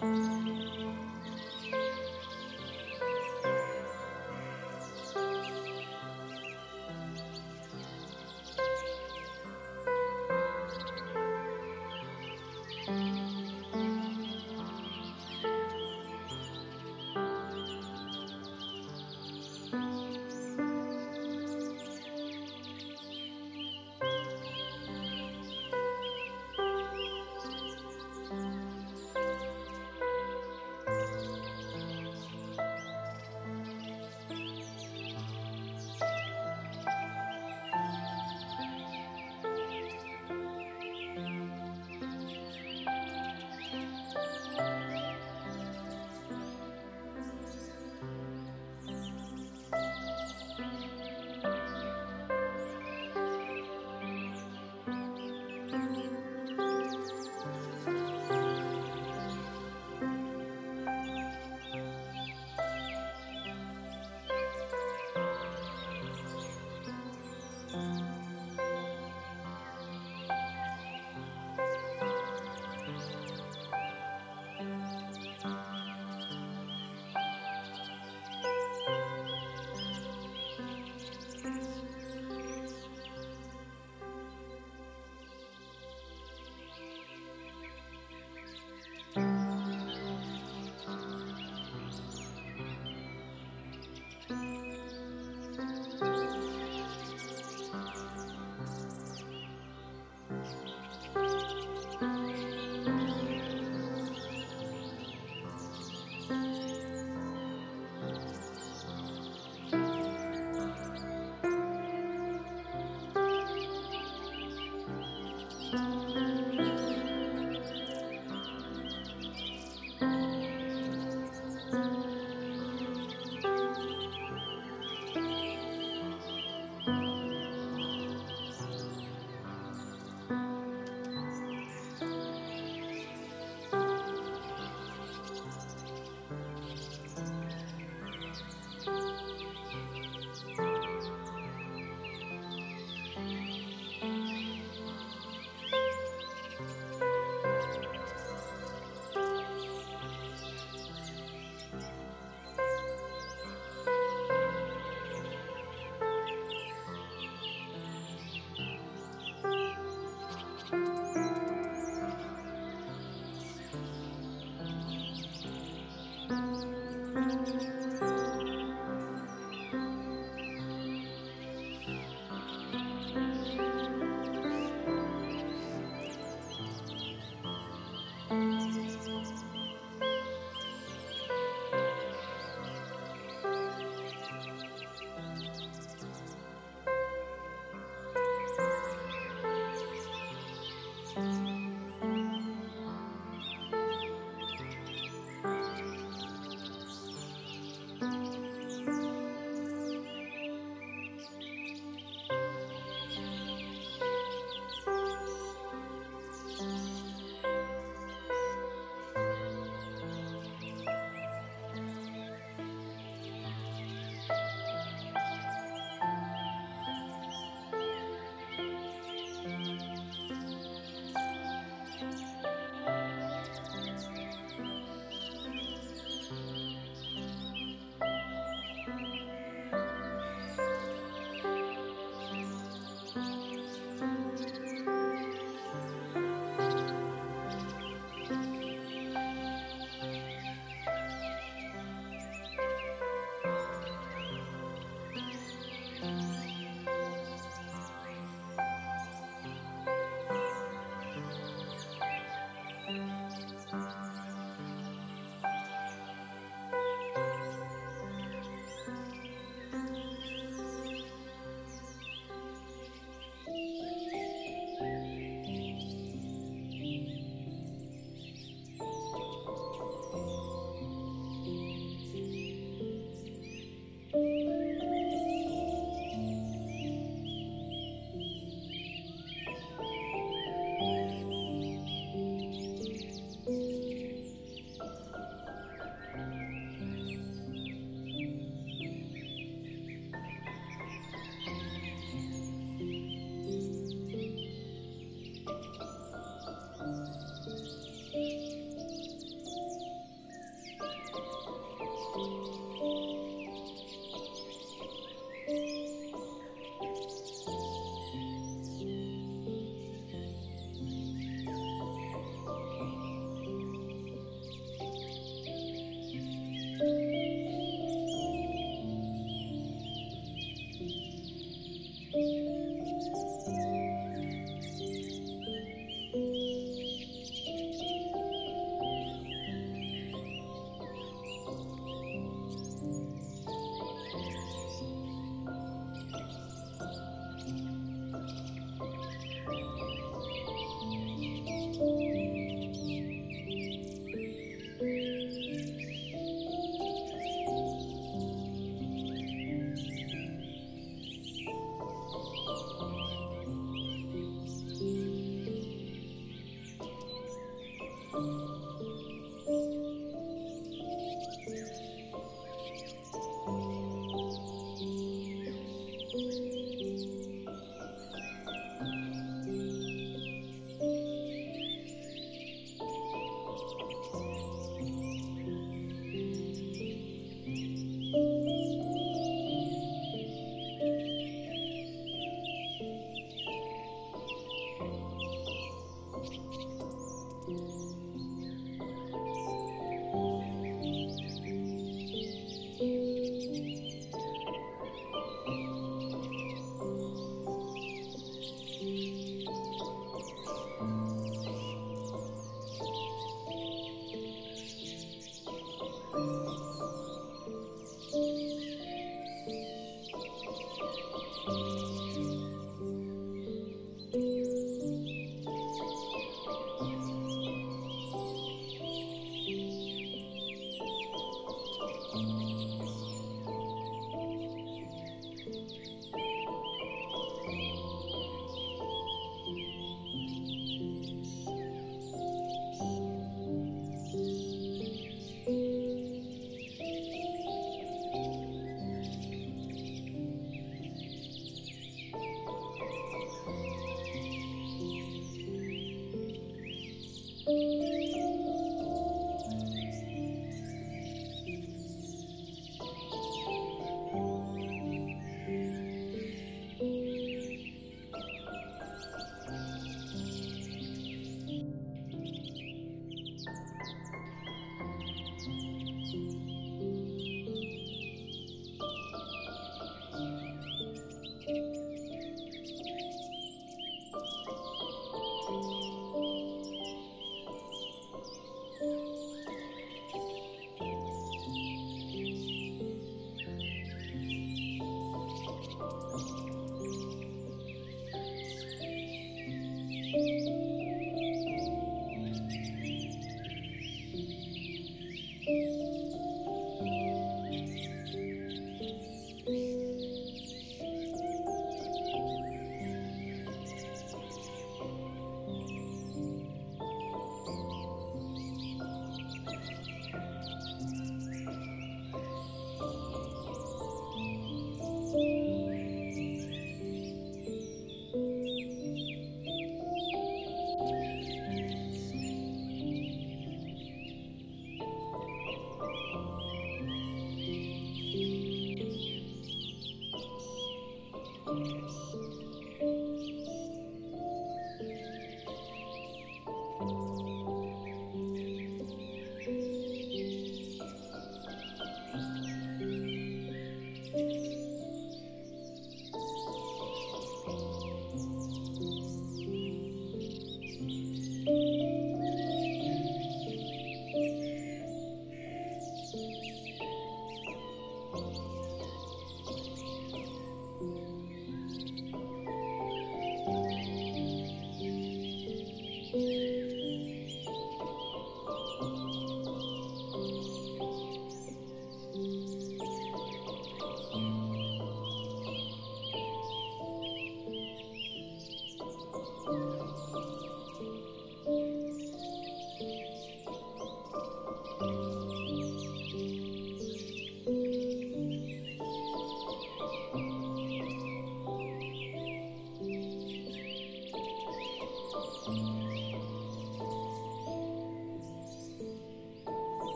了。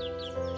Música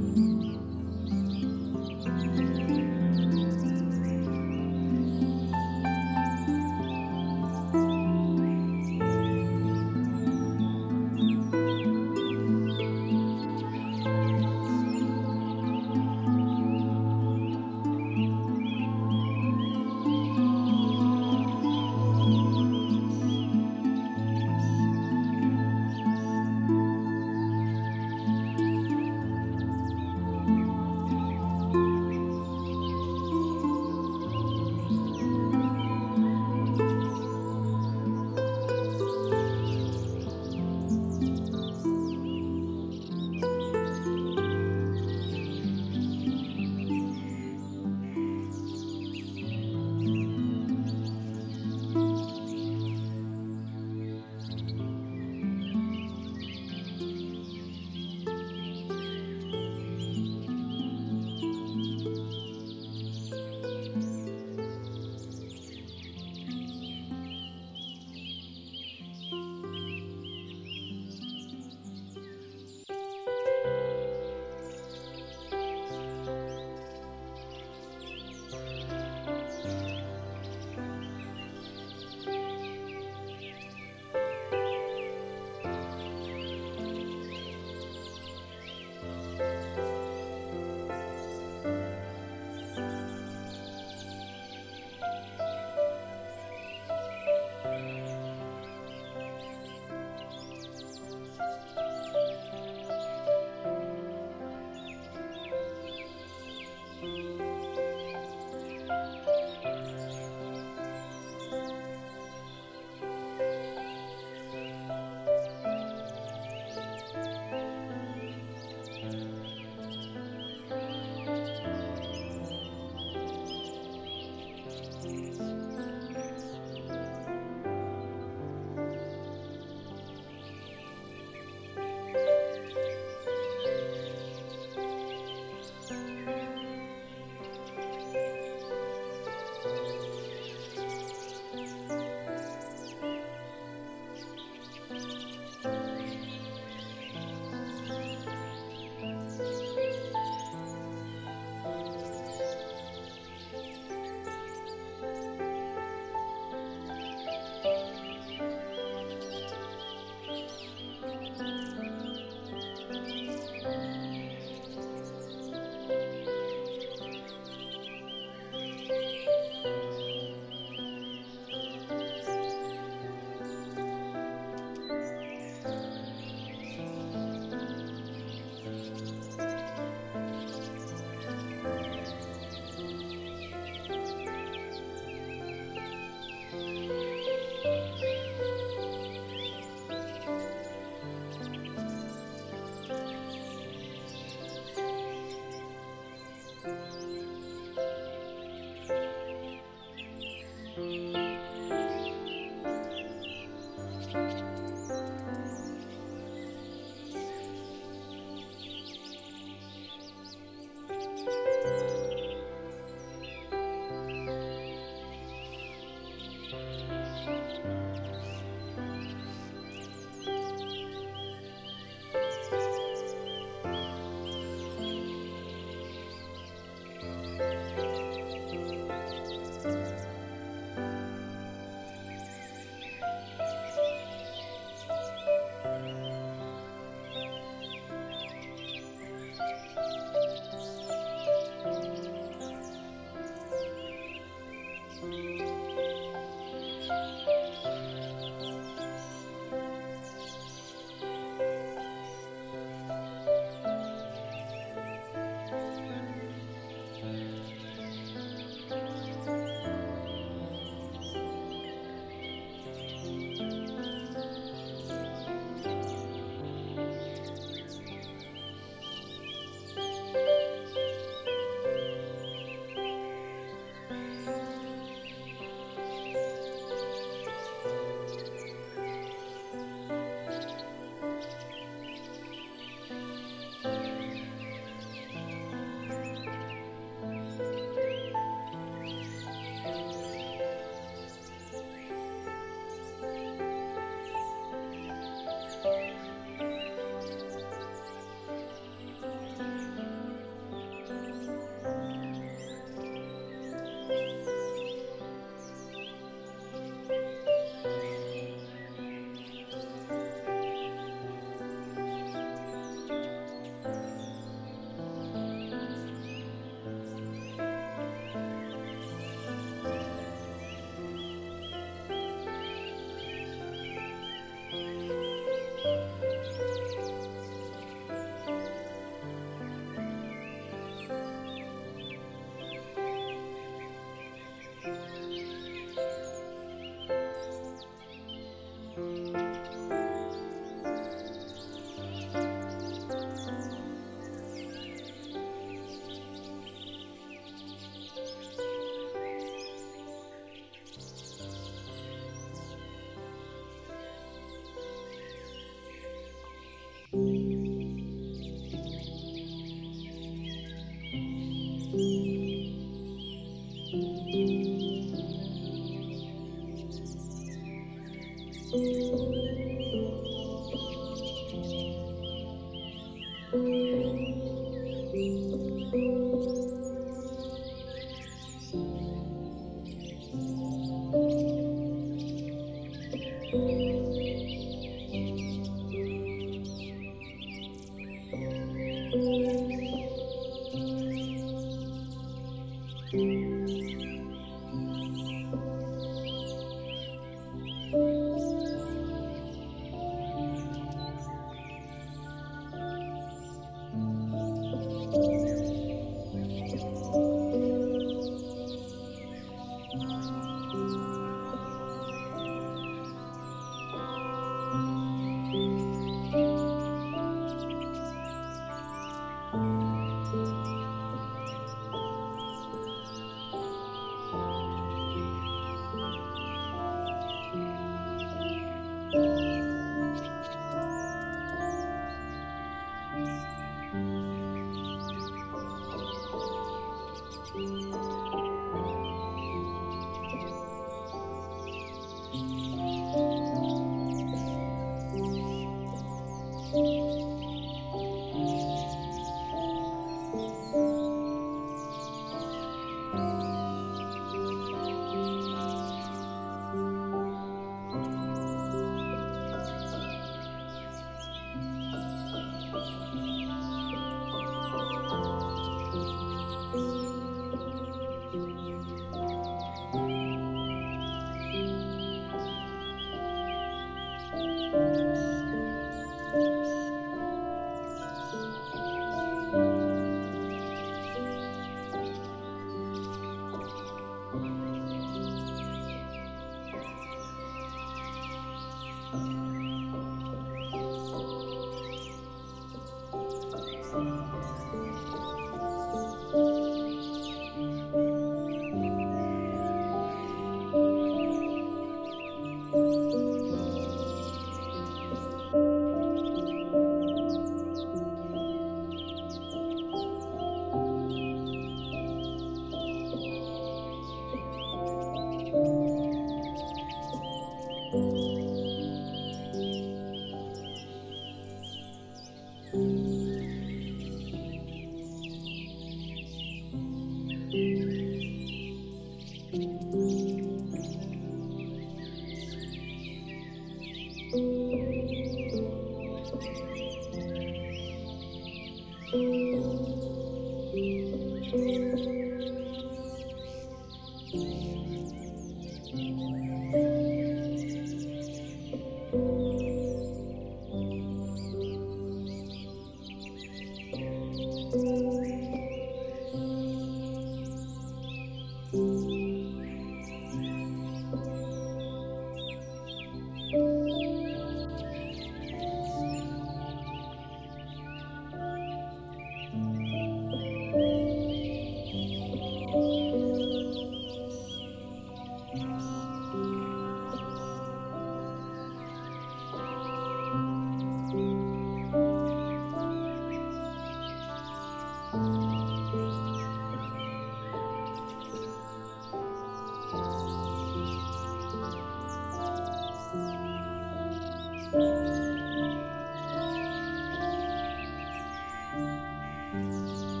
Música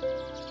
Música